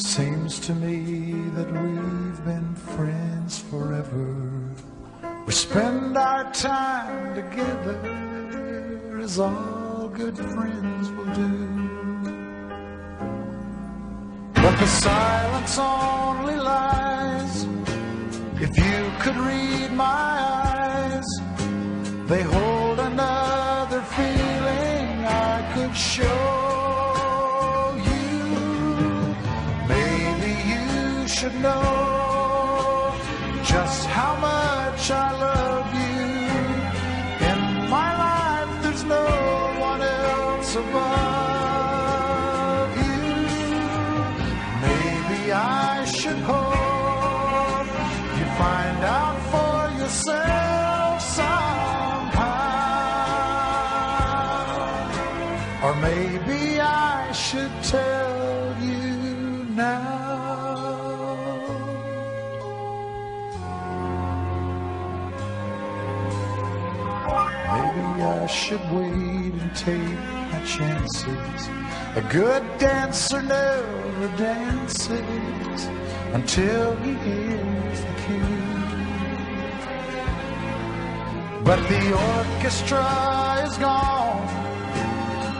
Seems to me that we've been friends forever. We spend our time together as all good friends will do. But the silence only lies if you could read my eyes. They hold another feeling I could show should know just how much I love you. In my life, there's no one else above you. Maybe I should hope you find out for yourself somehow. Or maybe I should tell you now. I should wait and take my chances. A good dancer never dances until he hears the cue. But the orchestra is gone.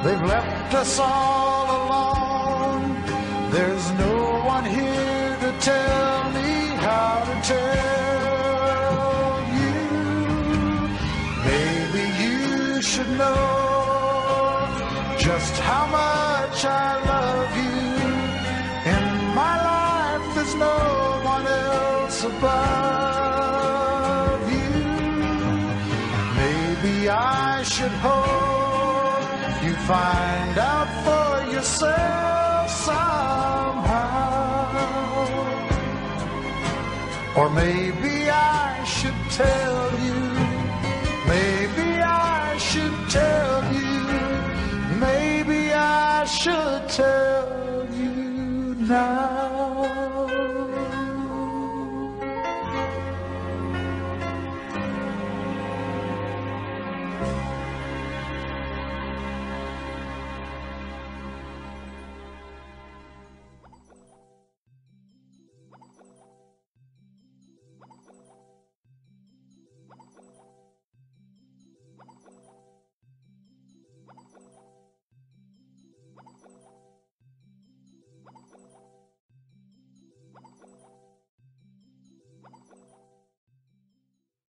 They've left us all alone. There's no one here to tell just how much I love you. In my life, there's no one else above you. Maybe I should hope you find out for yourself somehow. Or maybe I should tell tell you now.